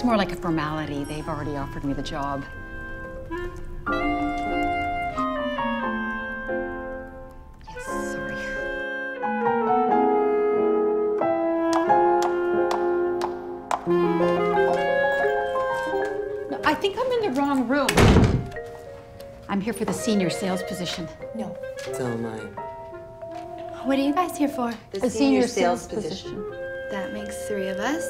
It's more like a formality. They've already offered me the job. No, I think I'm in the wrong room. I'm here for the senior sales position. No. So am I. What are you guys here for? The, senior sales position. That makes three of us.